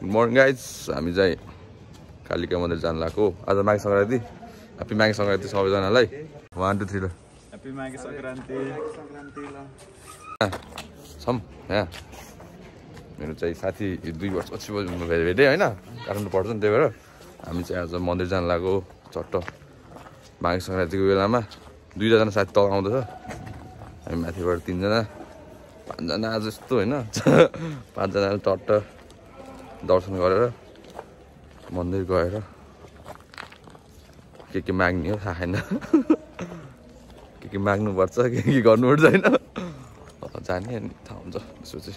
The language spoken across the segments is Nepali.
गुड मर्निङ गाइज हामी चाहिँ कालिका मन्दिर जानु लागेको आज माघे सङ्क्रान्ति। ह्याप्पी माघे सङ्क्रान्ति सबैजनालाई। वान टू थ्री ल। ह्याप्पी माघे सङ्क्रान्ति। छौँ। यहाँ। मेरो चाहिँ साथी दुई वर्ष पछि भेट भेटेँ होइन? काठमाडौँ पढ्छ नि त्यही भएर। हामी चाहिँ आज मन्दिर जानु लागेको चट्ट। माघे सङ्क्रान्तिको बेलामा। दुईजना साथी तल आउँदैछ हामी माथिबाट तिनजना। पाँचजना आज जस्तो होइन? पाँचजनाले टट्ट दर्शन गरेर मन्दिर गएर के के माग्ने हो थाहा छैन। के के माग्नुपर्छ के के गर्नुपर्छ होइन। जाने अनि थाहा हुन्छ त्यसपछि।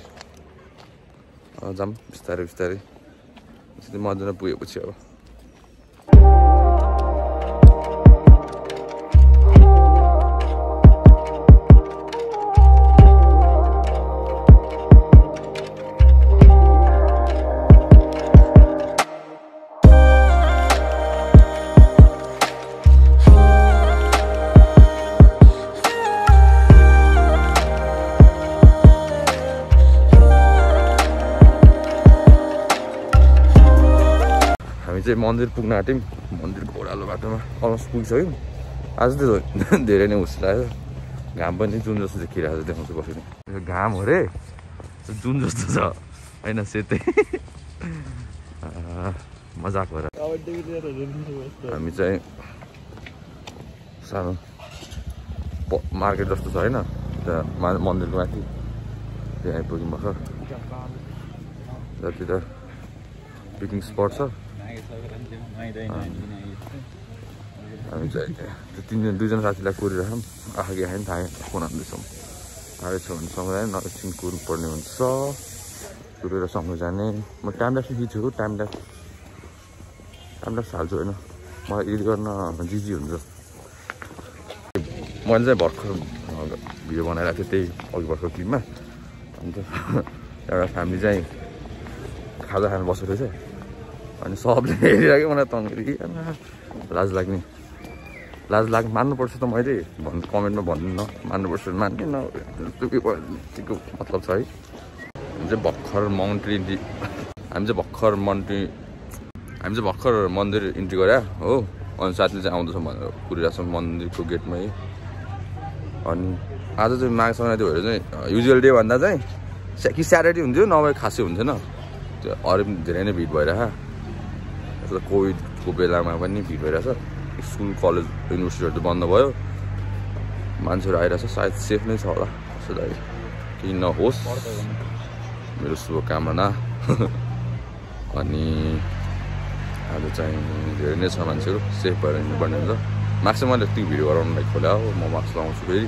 अँ, जाऊँ बिस्तारै बिस्तारै। मजाले पुगेपछि अब। चाहिँ मन्दिर पुग्न आँट्यौँ मन्दिरको ओह्रालो बाटोमा अलमोस्ट पुगिसक्यौँ आज त धेरै नै हुस लाग्यो घाम पनि जुन जस्तो देखिरहेको छ देखाउँछु बस्नु यो घाम हो रे जुन जस्तो छ होइन सेतै मजाक हो र हामी चाहिँ सानो प- मार्केट जस्तो छ होइन त्यहाँ मा मन्दिरको माथि त्यहाँ आइपुग्यौँ भर्खर जति त पिकनिक स्पट छ त्यो तिनजना दुईजना साथीलाई कुरिरहेछौँ आखा आयो नि थाहा फोन हान्दैछौँ आएको छ भने सँगै नरसिङ कुर्नु पर्ने हुन्छ कुरेर सँगै जाने। म टाइम ल्याप्स खिच्छु टाइम ल्याप्स टाइम ल्याप्स हाल्छु होइन मलाई एडिट गर्न जिजी हुन्छ मैले चाहिँ भर्खर भिडियो बनाइरहेको थिएँ त्यही अघि भर्खर क्लिपमा अन्त एउटा फ्यामिली चाहिँ खाजा खानु बसेको रहेछ अनि सबले हेरिरहेको मलाई तङ्ग्री लाज लाग्ने। लाज लाग मान्नुपर्छ त मैले। भन् कमेन्टमा भन्नु न। मान्नुपर्छ मान्ने न। त्यतिको मतलब छ है। हामी चाहिँ भर्खर माउन्ट्री इन्ट्री हामी चाहिँ भर्खर मन्ट्री हामी चाहिँ भर्खर मन्दिर इन्ट्री गरे हो। अनि साथीले चाहिँ आउँदैछ भनेर छ मन्दिरको गेटमै। अनि आज चाहिँ माघ सङ्क्रान्ति भएर चाहिँ युजुअल डे भन्दा चाहिँ कि स्याटरडे हुन्थ्यो नभए खासै हुन्थेन। त्यो अरू पनि धेरै नै भिड भइरहेछ। यस्तो कोभिडको बेलामा पनि भिड भइरहेछ। स्कुल कलेज युनिभर्सिटीहरू त बन्द भयो। मान्छेहरू आइरहेछ सायद सेफ नै छ होला त्यसो लागि केही नहोस्। मेरो शुभकामना। अनि आज चाहिँ धेरै नै छ मान्छेहरू। सेफ भएर हिँड्नुपर्ने हुन्छ। माक्स चाहिँ मैले यतिको भिडियो गराउनुलाई खोल्या हो। म माक्स लगाउँछु फेरि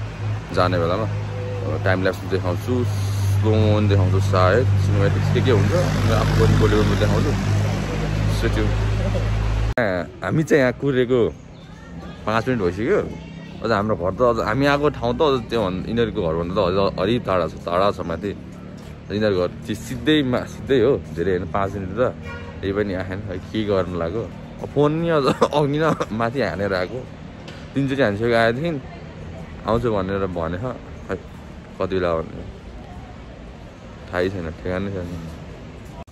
जाने बेलामा। टाइम ल्याप्स देखाउँछु। स्लो देखाउँछु सायद। सिनेमेटिक्स के के हुन्छ? आफू पनि बोलेको देखाउँछु। त्यो हामी चाहिँ यहाँ कुरेको पाँच मिनट भइसक्यो। अझ हाम्रो घर त अझ हामी आएको ठाउँ त अझ त्यो भन्- यिनीहरूको घरभन्दा त अझ अलि टाढा छ टाढा छ माथि। यिनीहरूको घर चाहिँ सिधैमा सिधै हो धेरै होइन पाँच मिनट त। त्यही पनि आएन के गर्नु लाग्यो। फोन नि अझ अघि न माथि हानेर आएको। तिनचोटि हानिसकेको आएदेखि आउँछु भनेर भनेछ खै कति बेला भन्ने। थाहै छैन ठेगानै छैन।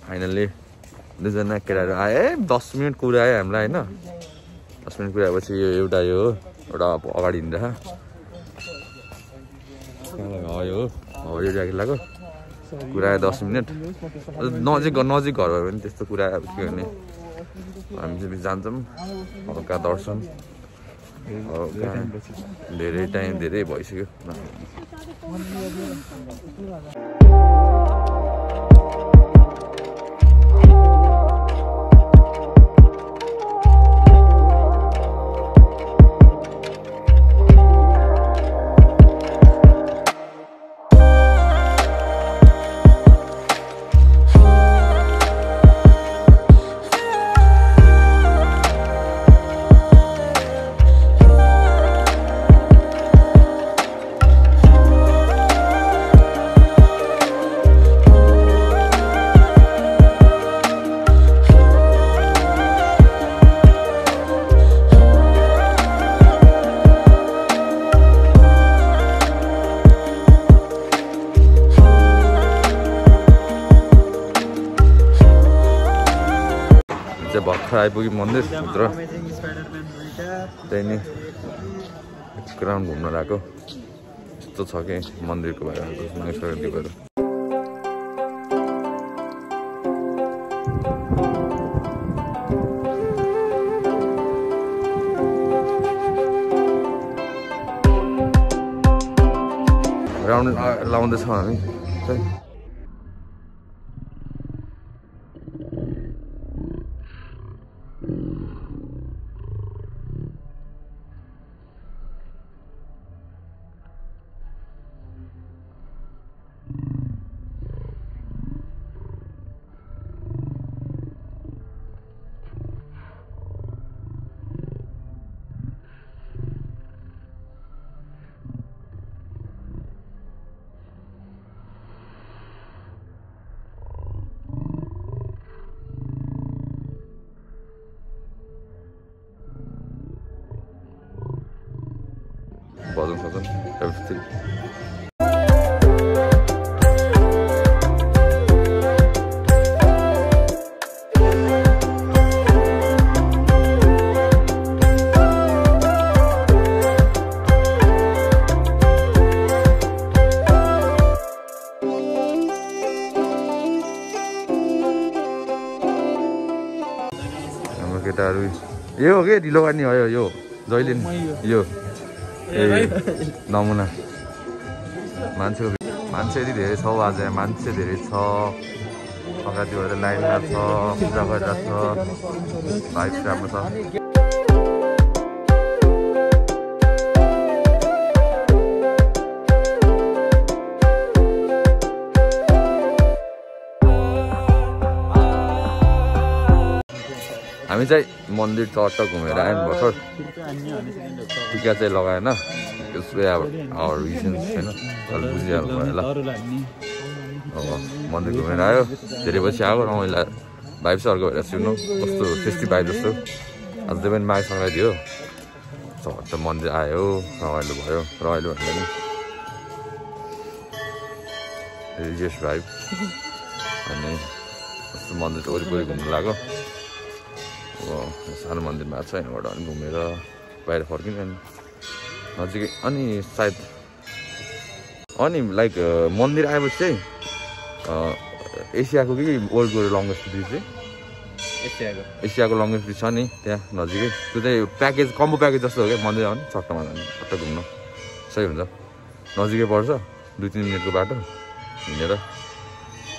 फाइनल्ली दुईजना केटाहरू आयो ए दस मिनट कुरायो हामीलाई होइन? दस मिनट कुराएपछि यो एउटा यो एउटा अब अगाडि हिँड्दा। हो हो यो ज्याकेट लाग्यो। कुरायो दस मिनट। नजिक नजिक घर भयो भने त्यस्तो कुरा अब के गर्ने? हामी चाहिँ जान्छौँ हल्का दर्शन धेरै टाइम धेरै भइसक्यो। चाहिँ भर्खर आइपुग्यो स्पाइडरम्यान दुईटा त्यही नि एक राउन्ड घुम्न लगाएको यस्तो छ कि मन्दिरको बारेमा मानिसहरू दिएको राउन्ड लाउँदैछौँ हामी चाहिँ भजन सजन एभ्रिथिङ केटाहरू यो हो कि ढिलो गर्ने हो यो जहिले नि यो ए नमुना। मान्छेको मान्छे यति धेरै छ आज यहाँ मान्छे धेरै छ अगाडि भएर लाइनमा छ पूजा गरिरहेको छ भाइब राम्रो छ। हामी चाहिँ मन्दिर चट्ट घुमेर आयौँ भर्खर। टिका चाहिँ लगाएन। त्यसको अब आवर रिजन्स छैन। अहिले बुझिहाल्नु भयो होला अब मन्दिर घुमेर आयो। धेरै पछि आयो रमाइलो। भाइब चाहिँ अर्को भएर सुन्नु। कस्तो फेस्टिभ भाइब जस्तो। आज चाहिँ पनि माघ सङ्क्रान्ति हो चट्ट मन्दिर आयो। रमाइलो भयो। रमाइलो भन्दा नि। रिलिजियस भाइब अनि कस्तो मन्दिर वरिपरि घुम्नु लाग्यो। सानो मन्दिरमा आएको छ यहाँबाट अनि घुमेर बाहिर फर्किनु अनि नजिकै अनि सायद अनि लाइक मन्दिर आएपछि चाहिँ एसियाको कि वर्ल्डको लङ्गेस्ट ब्रिज चाहिँ? एसियाको। एसियाको लङ्गेस्ट ब्रिज छ नि त्यहाँ नजिकै। त्यो चाहिँ प्याकेज कम्बो प्याकेज जस्तो हो क्या मन्दिर आउने चट्टमा जाने चट्ट घुम्न। सही हुन्छ। नजिकै पर्छ दुई तिन मिनटको बाटो हिँडेर।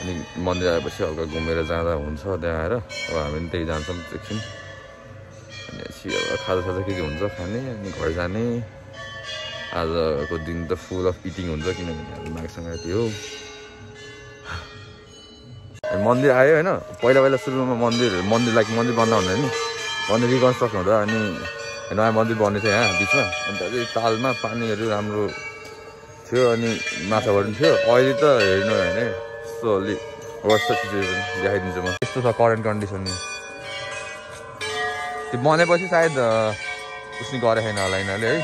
अनि मन्दिर आएपछि हल्का घुमेर जाँदा हुन्छ त्यहाँ आएर। अब हामी पनि त्यही जान्छौँ एकछिन। अनि अब खाजा साजा के के हुन्छ खाने अनि घर जाने। आजको दिन त फुल अफ इटिङ हुन्छ किनभने अब माघ सङ्क्रान्ति हो। मन्दिर आयो होइन पहिला पहिला सुरुमा मन्दिर मन्दिर लाइक मन्दिर बन्द हुँदैन नि। मन्दिर रिकन्स्ट्रक्सन हुँदा अनि नयाँ मन्दिर बन्ने थियो यहाँ बिचमा। अन्त चाहिँ तालमा पानीहरू राम्रो थियो अनि माछाबाट पनि थियो। अहिले त हेर्नु भने यस्तो अलिक वर्ष सिचुएसन देखाइदिन्छु म यस्तो छ करेन्ट कन्डिसन त्यो बनेपछि सायद उसले गरेको छैन होला यिनीहरूले है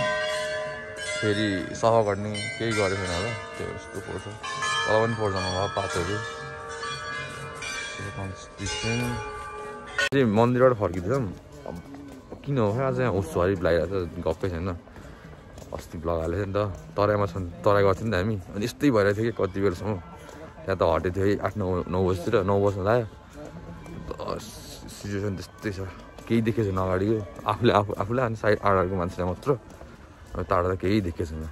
फेरि सफा गर्ने केही गरेको छैन होला त्यो यस्तो पर्छ तल पनि पर्छ होला पातहरू मन्दिरबाट फर्किँदैछौँ किन हो आज यहाँ उसवारी लगाइरहेको छ गप्पै छैन अस्ति लगाएको नि त तराईमा छन् तराई गएको थियौँ नि त हामी अनि यस्तै भइरहेको थियो कि कति बेलासम्म त्यहाँ त हटेको थियो आठ नौ नौ बजीतिर नौ बज्न लाग्यो सिचुएसन त्यस्तै छ केही देखेको छैन अगाडिको आफूले आफू आफूलाई अनि साइड आडाको मान्छेलाई मात्र अब टाढा त केही देखेको छैन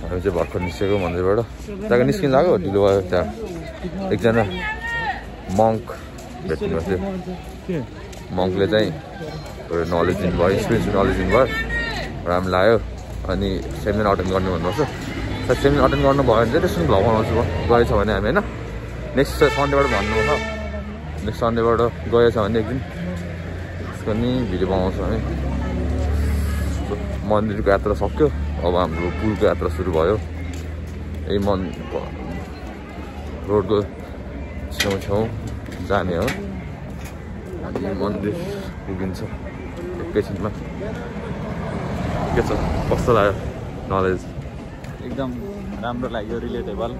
हामी चाहिँ भर्खर निस्केको मन्दिरबाट त्यहाँको निस्किनु लाग्यो ढिलो भयो त्यहाँ एकजना मङ्क भेट्नु थियो मङ्कले चाहिँ नलेज दिनुभयो एक्सपिरियन्स नलेज दिनुभयो राम्रो लाग्यो अनि सेमिनार अटेन्ड गर्नु भन्नुहोस् सायद सेमिनार अटेन्ड गर्नुभयो भने चाहिँ त्यसो भ्लग बनाउँछु म गएछ भने हामी होइन? नेक्स्ट सन्डेबाट भन्नु छ नेक्स्ट सन्डेबाट गएछ भने एक दिन त्यसको नि भिडियो बनाउँछौँ हामी। मन्दिरको यात्रा सक्यो। अब हाम्रो पुलको यात्रा सुरु भयो। यही मन रोडको छेउछेउ जाने हो। अनि मन्दिर पुगिन्छ। एकैछिनमा। के छ? कस्तो लाग्यो? नलेज। एकदम राम्रो लाग्यो रिलेटेबल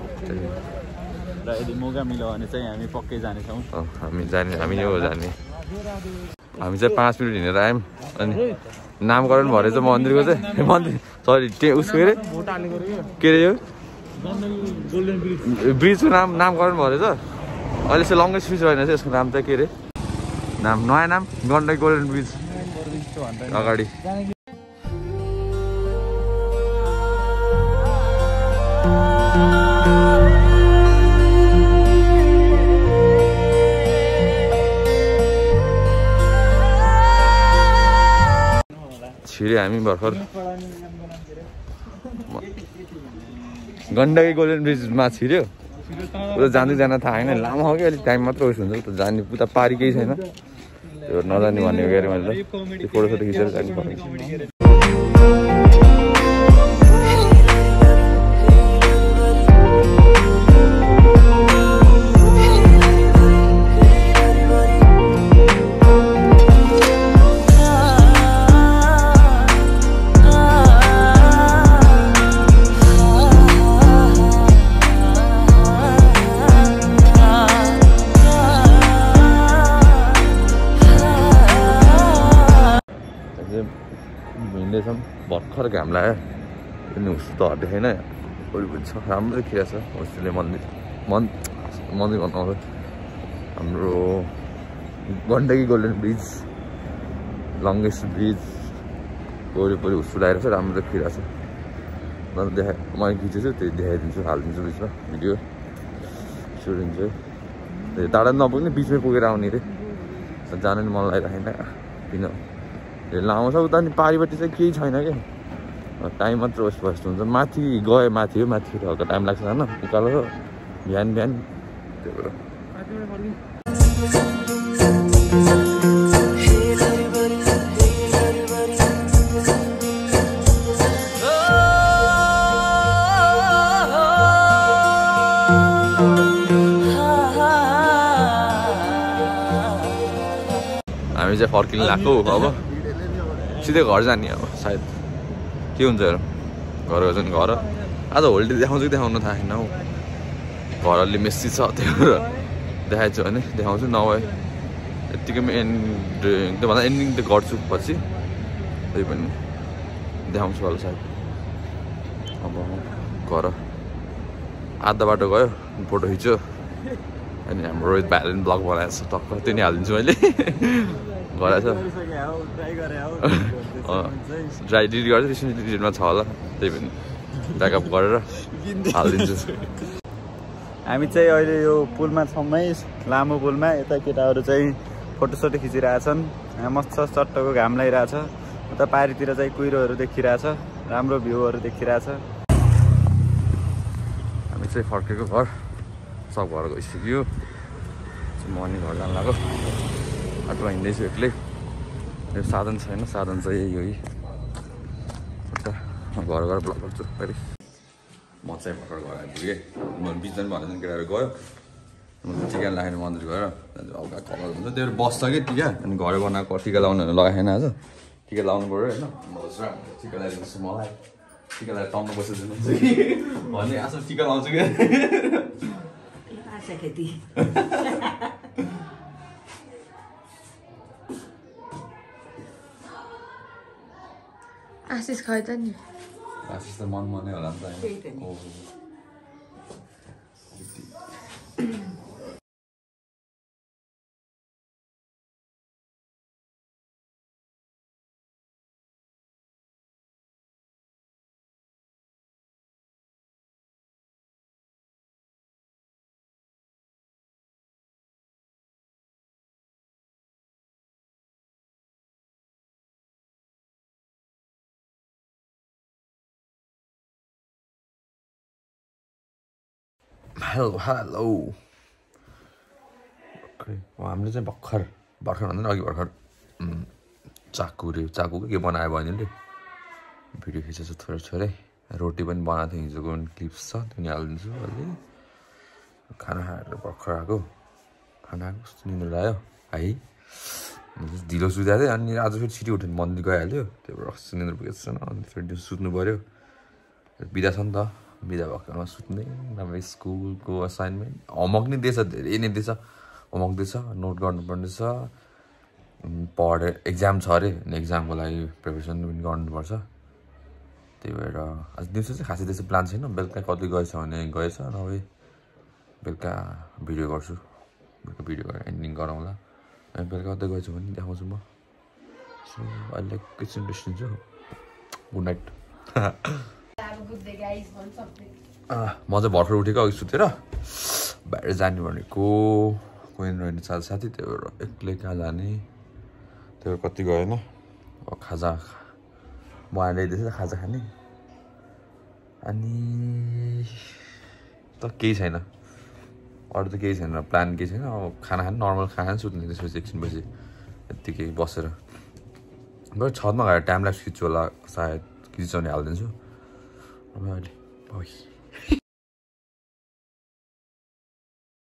र यदि मौका मिल्यो भने चाहिँ हामी पक्कै जानेछौँ। हामी जाने हामी हो जाने। हामी चाहिँ पाँच मिनट हिँडेर आयौँ। अनि नामकरण भरे चाहिँ मन्दिरको चाहिँ मन्दिर। सरी के उसको के अरे के अरे यो? ब्रिजको नाम नामकरण भएछ अहिले चाहिँ लङ्गेस्ट ब्रिज होइन चाहिँ यसको नाम चाहिँ के अरे नाम नयाँ नाम गण्डकी गोल्डन ब्रिज अगाडि। छिर्यो हामी भर्खर गण्डकी गोल्डन ब्रिजमा छिर्यो उता जाँदै जान थाहा छैन लामो हो कि अलिक टाइम मात्र उस हुन्छ उता जाने उता पारी केही छैन त्यो नजाने भन्ने हो अरे मैले त त्यो फोटोसोटो खिचेर जानु पर्ने घाम लाग्यो अनि उसो त देखेन वरिपरि छ राम्रो देखिरहेको छ होस्टेलले मन्दिर मन मन्दिर भन्नु हाम्रो Gandaki golden bridge longest bridge वरिपरि हुस्सु लगाएर चाहिँ राम्रो देखिरहेको छ मैले देखा मैले खिचेछु त्यो देखाइदिन्छु हालिदिन्छु बिचमा भिडियो सुटिन्छु त्यो टाढा नपुग्ने बिचमै पुगेर आउने रे जानु नि मन लागिरहेन किन लामो छ उता नि पारिपट्टि चाहिँ केही छैन क्या टाइम मात्र वेस्ट वेस्ट हुन्छ। माथि गयो माथि हो माथि हल्का टाइम लाग्छ होइन? उकालो बिहान बिहान। त्यही भएर। हामी चाहिँ फर्किनु लाग्यो अब। सिधै घर जाने अब सायद। के हुन्छ हेर? घर गएछ नि घर। आज होलिडे देखाउँछु कि देखाउनु थाहा छैन हौ। घर अलि मेस्सी छ त्यही भएर देखाएको छु भने देखाउँछु नभए यत्तिकैमा एन्ड त्योभन्दा एन्डिङ त गर्छु पछि। त्यही पनि देखाउँछु होला सायद। अब घर आधा बाटो गयो फोटो खिच्यो। अनि हाम्रो रोहित भाइले पनि ब्लग बनाएको छ टक्क त्यो नि हालिदिन्छु मैले। गराएको छ ड्राई डिलिट गर्छ त्यसमा डिलिटमा छ होला। त्यही पनि। ब्याकअप गरेर हालिदिन्छु। हामी चाहिँ अहिले यो पुलमा छौँ है लामो पुलमा। यता केटाहरू चाहिँ फोटोसोटो खिचिरहेछन्। यहाँ मस्त चट्टको घाम लगाइरहेछ उता पारितिर चाहिँ कुहिरोहरू देखिरहेछ राम्रो भ्यूहरू देखिरहेछ। हामी चाहिँ फर्केको घर। सब घर गइसक्यो म अनि घर जानु लाग्यो। बाटोमा हिँड्दैछु एक्लै। यो साधन छैन साधन चाहिँ यही हो है अन्त घर गएर ब्लक गर्छु फेरि। म चाहिँ भर्खर घर आइपुगेँ म बिचमा भनेर केटाहरू गयो। म टिका लगाएर मन्दिर गएर हल्का कलर हुन्छ। त्यो बस्छ कि टिका अनि घर बनाएको टिका लाउनुहरू लगाएन आज। टिका लाउनु पऱ्यो होइन। म बस्छु टिका लगाइदिनुहोस् मलाई। टिका लगाएर टाउनु बसिदिनुहुन्छ कि? भन्ने आज टिका लाउँछु कि आशिष खायो त नि आशिष त मन मनै होला नि त हेलो हेलो ओके हामीले चाहिँ भर्खर भर्खर भन्दा अघि भर्खर चाकु रे चाकुको के बनायो भने भिडियो खिचेको छु थोरै थोरै। रोटी पनि बनाएको थिएँ हिजोको पनि क्लिप्स छ त्यो पनि हालिदिन्छु अलि। खाना खाएर भर्खर आएको। खाना आएको कस्तो निन्द्रा लाग्यो। है? ढिलो सुतेको थिएँ अनि आज फेरि छिटो उठ्यो भने मन्दिर गइहाल्यो कस्तो निन्द्रा पुगेको छैन अनि फेरि सुत्नु पऱ्यो बिदा छ नि त। बिदा भएको बेलामा सुत्ने नभए स्कुलको असाइनमेन्ट होमवर्क नै दिएछ धेरै नै दिएछ। होमवर्क दिएछ नोट गर्नुपर्ने छ। उम्, पढे एक्जाम छ अरे एक्जामको लागि प्रिपेरेसन पनि गर्नुपर्छ। त्यही भएर आज दिउँसो चाहिँ खासै त्यस्तो प्लान छैन। बेलुका कति गएछ भने गएछ नभए बेलुका भिडियो गर्छु। बेलुका भिडियो गरेर एन्डिङ गराउँला अनि बेलुका कतै गएछ भने देखाउँछु म। सो अहिले एकैछिन निस्किन्छु गुड नाइट म चाहिँ भर्खर उठेको अघि सुतेर बाहिर जाने भनेको। कोही रहेन साथी साथी त्यही भएर एक्लै कहाँ जाने? त्यही भएर कति गएन। खाजा म ल्याइदिएछ खाजा खाने। अनि त केही छैन। अरू त केही छैन प्लान केही छैन। अब खाना खाने नर्मल खाना खाने सुत्ने त्यसपछि एकछिनपछि यत्तिकै बसेर। बरु छतमा गएर टाइम ल्याप्स खिच्छु होला सायद खिचाउने हालिदिन्छु। अब अहिले बाई